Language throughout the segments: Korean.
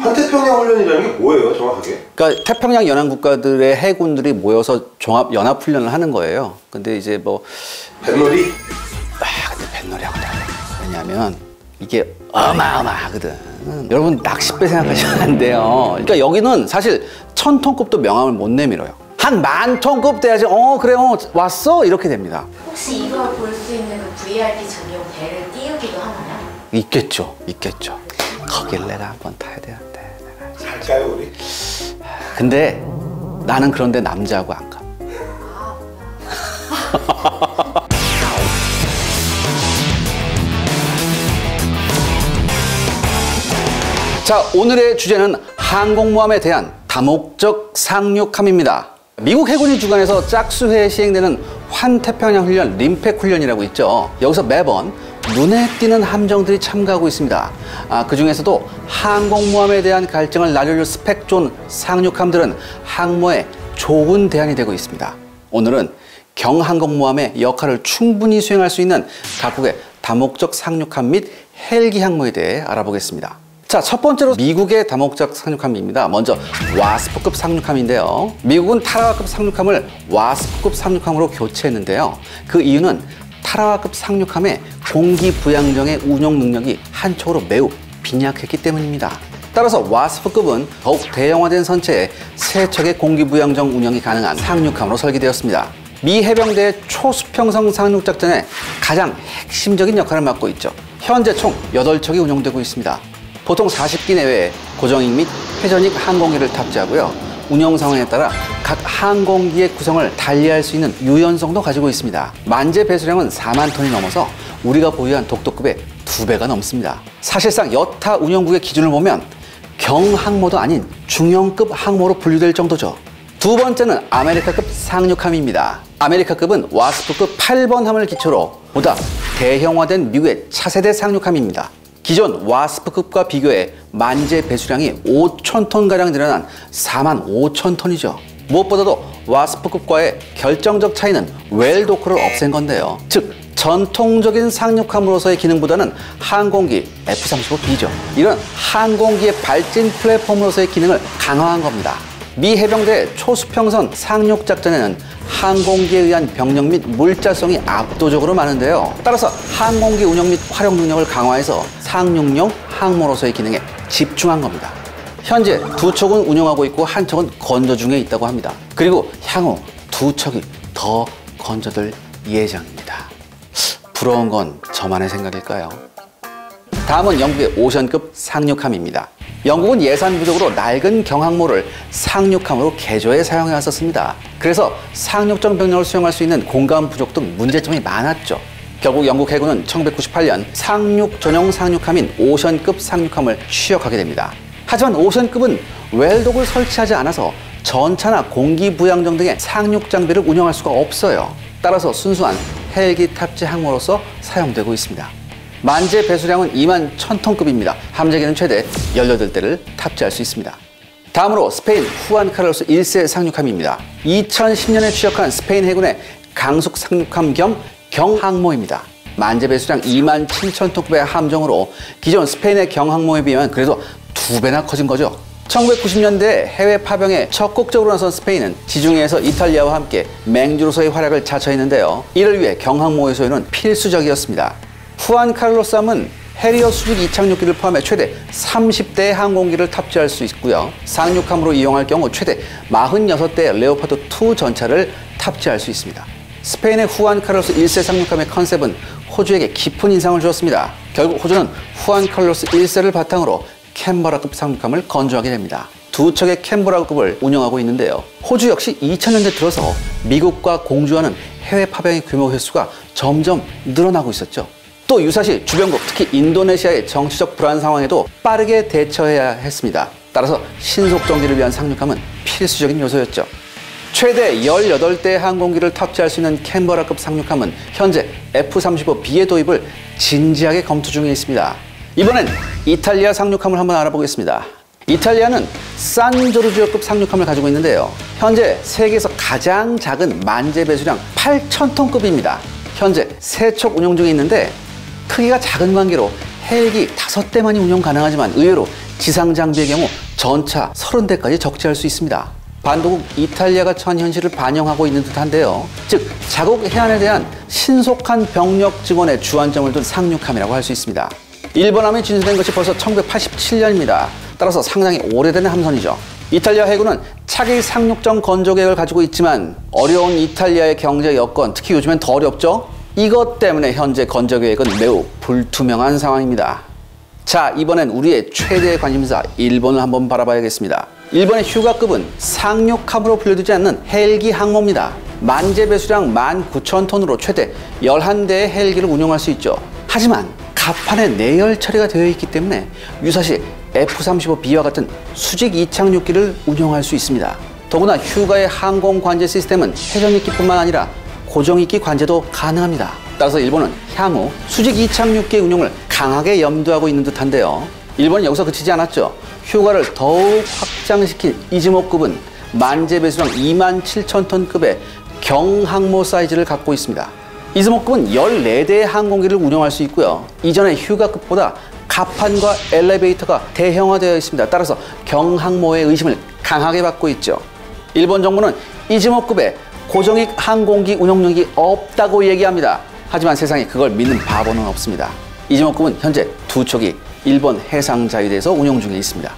환태평양 훈련이라는 게 뭐예요, 정확하게? 그러니까 태평양 연안 국가들의 해군들이 모여서 종합 연합 훈련을 하는 거예요. 근데 이제 뭐 뱃놀이? 아, 근데 뱃놀이하고 달라. 왜냐면 이게 어마어마하거든. 여러분 낚싯배 생각하시면 안 돼요. 그러니까 여기는 사실 천 톤급도 명함을 못 내밀어요. 한 만 톤급 돼야지. 어 그래 어 왔어 이렇게 됩니다. 혹시 이걸 볼 수 있는 그 VIP 전용 배를 띄우기도 하나요? 있겠죠, 있겠죠. 거길 내가 한번 타야. 내가. 갈까요, 우리? 근데 나는 그런데 남자하고 안 가. 자, 오늘의 주제는 항공모함에 대한 다목적 상륙함입니다. 미국 해군이 주관해서 짝수회에 시행되는 환태평양 훈련, 림팩 훈련이라고 있죠. 여기서 매번 눈에 띄는 함정들이 참가하고 있습니다. 아, 그 중에서도 항공모함에 대한 갈증을 날려줄 스펙 좋은 상륙함들은 항모의 좋은 대안이 되고 있습니다. 오늘은 경항공모함의 역할을 충분히 수행할 수 있는 각국의 다목적 상륙함 및 헬기 항모에 대해 알아보겠습니다. 자, 첫 번째로 미국의 다목적 상륙함입니다. 먼저 와스프급 상륙함인데요. 미국은 타라와급 상륙함을 와스프급 상륙함으로 교체했는데요. 그 이유는 타라와급 상륙함의 공기 부양정의 운용 능력이 한쪽으로 매우 빈약했기 때문입니다. 따라서 와스프급은 더욱 대형화된 선체에 세 척의 공기 부양정 운영이 가능한 상륙함으로 설계되었습니다. 미 해병대의 초수평성 상륙 작전의 가장 핵심적인 역할을 맡고 있죠. 현재 총 8척이 운용되고 있습니다. 보통 40기 내외의 고정익 및 회전익 항공기를 탑재하고요. 운영 상황에 따라 각 항공기의 구성을 달리할 수 있는 유연성도 가지고 있습니다. 만재 배수량은 4만 톤이 넘어서 우리가 보유한 독도급의 두 배가 넘습니다. 사실상 여타 운영국의 기준을 보면 경항모도 아닌 중형급 항모로 분류될 정도죠. 두 번째는 아메리카급 상륙함입니다. 아메리카급은 와스프급 8번 함을 기초로 보다 대형화된 미국의 차세대 상륙함입니다. 기존 와스프급과 비교해 만재 배수량이 5,000톤가량 늘어난 4만 5,000톤이죠. 무엇보다도 와스프급과의 결정적 차이는 웰도크를 없앤 건데요. 즉, 전통적인 상륙함으로서의 기능보다는 항공기 F-35B죠. 이런 항공기의 발진 플랫폼으로서의 기능을 강화한 겁니다. 미 해병대 초수평선 상륙 작전에는 항공기에 의한 병력 및 물자성이 압도적으로 많은데요. 따라서 항공기 운영 및 활용 능력을 강화해서 상륙용 항모로서의 기능에 집중한 겁니다. 현재 두 척은 운영하고 있고 한 척은 건조 중에 있다고 합니다. 그리고 향후 두 척이 더 건조될 예정입니다. 부러운 건 저만의 생각일까요? 다음은 영국의 오션급 상륙함입니다. 영국은 예산 부족으로 낡은 경항모를 상륙함으로 개조해 사용해 왔었습니다. 그래서 상륙정 병력을 수용할 수 있는 공간 부족 등 문제점이 많았죠. 결국 영국 해군은 1998년 상륙 전용 상륙함인 오션급 상륙함을 취역하게 됩니다. 하지만 오션급은 웰독을 설치하지 않아서 전차나 공기 부양정 등의 상륙 장비를 운영할 수가 없어요. 따라서 순수한 헬기 탑재 항모로서 사용되고 있습니다. 만재 배수량은 2만 1000톤급입니다. 함재기는 최대 18대를 탑재할 수 있습니다. 다음으로 스페인 후안 카를로스 1세 상륙함입니다. 2010년에 취역한 스페인 해군의 강습 상륙함 겸 경항모입니다. 만재 배수량 2만 7천 톤급의 함정으로 기존 스페인의 경항모에 비하면 그래도 두 배나 커진 거죠. 1990년대 해외 파병에 적극적으로 나선 스페인은 지중해에서 이탈리아와 함께 맹주로서의 활약을 자처했는데요. 이를 위해 경항모의 소유는 필수적이었습니다. 후안 카를로스 함은 해리어 수직 이착륙기를 포함해 최대 30대의 항공기를 탑재할 수 있고요. 상륙함으로 이용할 경우 최대 46대의 레오파드 2 전차를 탑재할 수 있습니다. 스페인의 후안 카를로스 1세 상륙함의 컨셉은 호주에게 깊은 인상을 주었습니다. 결국 호주는 후안 카를로스 1세를 바탕으로 캔버라급 상륙함을 건조하게 됩니다. 두 척의 캔버라급을 운영하고 있는데요. 호주 역시 2000년대 들어서 미국과 공주하는 해외 파병의 규모 횟수가 점점 늘어나고 있었죠. 또 유사시 주변국 특히 인도네시아의 정치적 불안 상황에도 빠르게 대처해야 했습니다. 따라서 신속 정지를 위한 상륙함은 필수적인 요소였죠. 최대 18대의 항공기를 탑재할 수 있는 캔버라급 상륙함은 현재 F-35B의 도입을 진지하게 검토 중에 있습니다. 이번엔 이탈리아 상륙함을 한번 알아보겠습니다. 이탈리아는 산조르지오급 상륙함을 가지고 있는데요. 현재 세계에서 가장 작은 만재 배수량 8,000톤급입니다. 현재 세척 운영 중에 있는데 크기가 작은 관계로 헬기 5대만이 운용 가능하지만 의외로 지상 장비의 경우 전차 30대까지 적재할 수 있습니다. 반도국 이탈리아가 처한 현실을 반영하고 있는 듯한데요. 즉 자국 해안에 대한 신속한 병력 증원에 주안점을 둔 상륙함이라고 할 수 있습니다. 일본함이 진수된 것이 벌써 1987년입니다. 따라서 상당히 오래된 함선이죠. 이탈리아 해군은 차기 상륙정 건조 계획을 가지고 있지만 어려운 이탈리아의 경제 여건, 특히 요즘엔 더 어렵죠? 이것 때문에 현재 건조 계획은 매우 불투명한 상황입니다. 자, 이번엔 우리의 최대 관심사 일본을 한번 바라봐야겠습니다. 일본의 휴가급은 상륙함으로 분류되지 않는 헬기 항모입니다. 만재 배수량 19,000톤으로 최대 11대의 헬기를 운용할 수 있죠. 하지만 갑판에 내열 처리가 되어 있기 때문에 유사시 F-35B와 같은 수직 이착륙기를 운용할 수 있습니다. 더구나 휴가의 항공 관제 시스템은 회전익기뿐만 아니라 고정익기 관제도 가능합니다. 따라서 일본은 향후 수직 이착륙기 운용을 강하게 염두하고 있는 듯한데요. 일본은 여기서 그치지 않았죠. 휴가를 더욱 확장시킨 이즈모급은 만재 배수량 2만 7천 톤급의 경항모 사이즈를 갖고 있습니다. 이즈모급은 14대의 항공기를 운영할 수 있고요. 이전의 휴가급보다 갑판과 엘리베이터가 대형화되어 있습니다. 따라서 경항모의 의심을 강하게 받고 있죠. 일본 정부는 이즈모급의 고정익 항공기 운용력이 없다고 얘기합니다. 하지만 세상에 그걸 믿는 바보는 없습니다. 이즈모급은 현재 두 척이 일본 해상자위대에서 운용 중에 있습니다.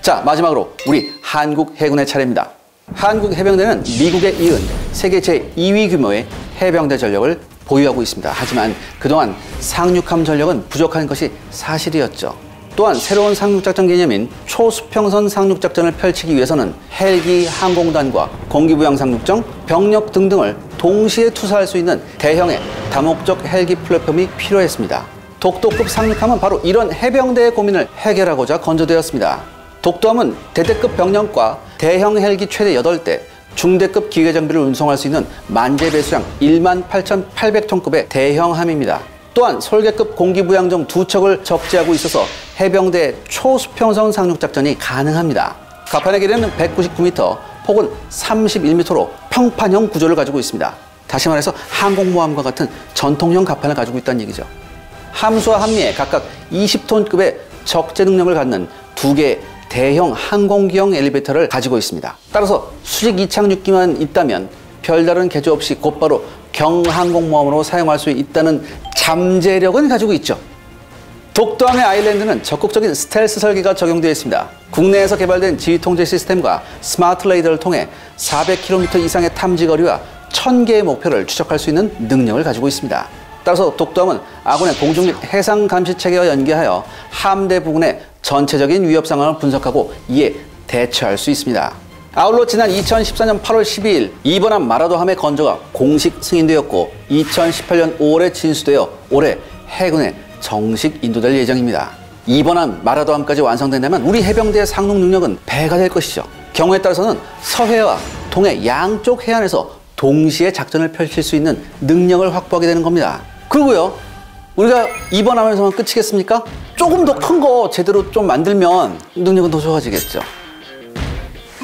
자, 마지막으로 우리 한국 해군의 차례입니다. 한국 해병대는 미국에 이은 세계 제2위 규모의 해병대 전력을 보유하고 있습니다. 하지만 그동안 상륙함 전력은 부족한 것이 사실이었죠. 또한 새로운 상륙작전 개념인 초수평선 상륙작전을 펼치기 위해서는 헬기, 항공단과 공기부양 상륙정, 병력 등등을 동시에 투사할 수 있는 대형의 다목적 헬기 플랫폼이 필요했습니다. 독도급 상륙함은 바로 이런 해병대의 고민을 해결하고자 건조되었습니다. 독도함은 대대급 병력과 대형 헬기 최대 8대, 중대급 기계 장비를 운송할 수 있는 만재 배수량 1만 8,800톤급의 대형함입니다. 또한 설계급 공기부양정 두 척을 적재하고 있어서 해병대 초수평선 상륙작전이 가능합니다. 갑판의 길이는 199m, 폭은 31m로 평판형 구조를 가지고 있습니다. 다시 말해서 항공모함과 같은 전통형 갑판을 가지고 있다는 얘기죠. 함수와 함미에 각각 20톤급의 적재 능력을 갖는 두 개의 대형 항공기형 엘리베이터를 가지고 있습니다. 따라서 수직 이착륙기만 있다면 별다른 개조 없이 곧바로 경항공모함으로 사용할 수 있다는 잠재력은 가지고 있죠. 독도함의 아일랜드는 적극적인 스텔스 설계가 적용되어 있습니다. 국내에서 개발된 지휘 통제 시스템과 스마트 레이더를 통해 400km 이상의 탐지 거리와 1000개의 목표를 추적할 수 있는 능력을 가지고 있습니다. 따라서 독도함은 아군의 공중 및 해상 감시 체계와 연계하여 함대 부근의 전체적인 위협 상황을 분석하고 이에 대처할 수 있습니다. 아울러 지난 2014년 8월 12일 이번함 마라도함의 건조가 공식 승인되었고 2018년 5월에 진수되어 올해 해군에 정식 인도될 예정입니다. 이번함 마라도함까지 완성된다면 우리 해병대의 상륙 능력은 배가 될 것이죠. 경우에 따라서는 서해와 동해 양쪽 해안에서 동시에 작전을 펼칠 수 있는 능력을 확보하게 되는 겁니다. 그리고요, 우리가 이번함에서만 끝이겠습니까? 조금 더 큰 거 제대로 좀 만들면 능력은 더 좋아지겠죠.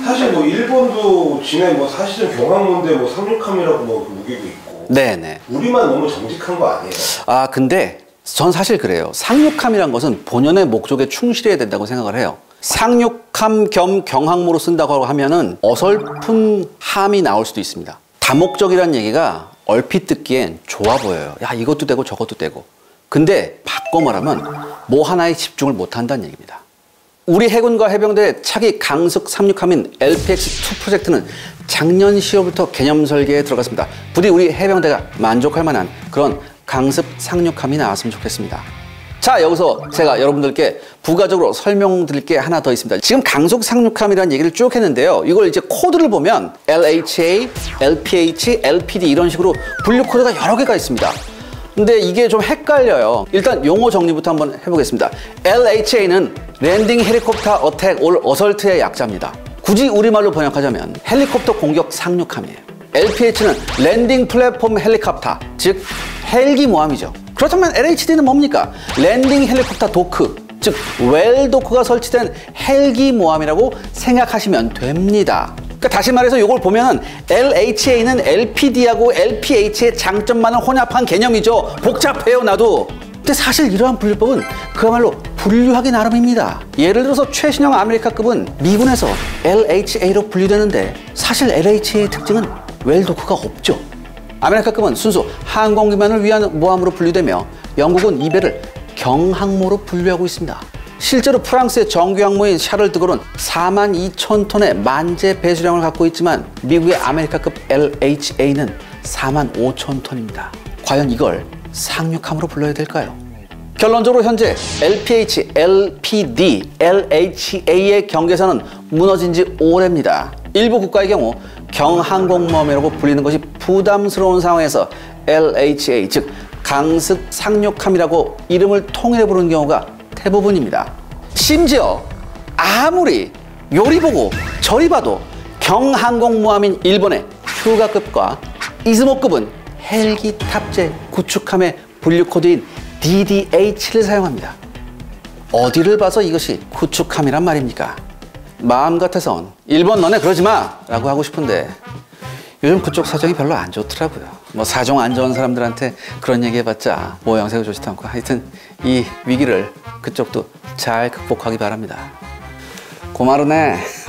사실 뭐 일본도 지네 뭐 사실은 경항모인데 뭐 상륙함이라고 뭐 우기고 있고 네네. 우리만 너무 정직한 거 아니에요? 아, 근데 전 사실 그래요. 상륙함이란 것은 본연의 목적에 충실해야 된다고 생각을 해요. 상륙함 겸 경항모로 쓴다고 하면은 어설픈 함이 나올 수도 있습니다. 다목적이라는 얘기가 얼핏 듣기엔 좋아 보여요. 야, 이것도 되고 저것도 되고. 근데 바꿔 말하면 뭐 하나에 집중을 못 한다는 얘기입니다. 우리 해군과 해병대 차기 강습 상륙함인 LPX-2 프로젝트는 작년 10월부터 개념 설계에 들어갔습니다. 부디 우리 해병대가 만족할 만한 그런 강습 상륙함이 나왔으면 좋겠습니다. 자, 여기서 제가 여러분들께 부가적으로 설명드릴 게 하나 더 있습니다. 지금 강속 상륙함이라는 얘기를 쭉 했는데요. 이걸 이제 코드를 보면 LHA, LPH, LPD 이런 식으로 분류 코드가 여러 개가 있습니다. 근데 이게 좀 헷갈려요. 일단 용어 정리부터 한번 해보겠습니다. LHA는 Landing Helicopter Attack or Assault의 약자입니다. 굳이 우리말로 번역하자면 헬리콥터 공격 상륙함이에요. LPH는 Landing Platform Helicopter, 즉 헬기 모함이죠. 그렇다면 LHD는 뭡니까? Landing Helicopter Dock, 즉 well dock이 설치된 헬기 모함이라고 생각하시면 됩니다. 그러니까 다시 말해서 이걸 보면 LHA는 LPD하고 LPH의 장점만을 혼합한 개념이죠. 복잡해요, 나도. 근데 사실 이러한 분류법은 그야말로 분류하기 나름입니다. 예를 들어서 최신형 아메리카급은 미군에서 LHA로 분류되는데 사실 LHA의 특징은 웰도크가 없죠. 아메리카급은 순수 항공기만을 위한 모함으로 분류되며 영국은 이 배를 경항모로 분류하고 있습니다. 실제로 프랑스의 정규 항모인 샤를 드골은 4만 2천 톤의 만재 배수량을 갖고 있지만 미국의 아메리카급 LHA는 4만 5천 톤입니다. 과연 이걸 상륙함으로 불러야 될까요? 결론적으로 현재 LPH, LPD, LHA의 경계선은 무너진 지 오래입니다. 일부 국가의 경우 경항공모함이라고 불리는 것이 부담스러운 상황에서 LHA, 즉 강습 상륙함이라고 이름을 통일해 부르는 경우가 대부분입니다. 심지어 아무리 요리 보고 저리 봐도 경항공모함인 일본의 휴가급과 이즈모급은 헬기 탑재 구축함의 분류 코드인 DDH를 사용합니다. 어디를 봐서 이것이 구축함이란 말입니까? 마음 같아선 일본 너네 그러지 마! 라고 하고 싶은데 요즘 그쪽 사정이 별로 안 좋더라고요. 뭐 사정 안 좋은 사람들한테 그런 얘기 해봤자 모양새가 좋지도 않고 하여튼 이 위기를 그쪽도 잘 극복하기 바랍니다. 고마르네.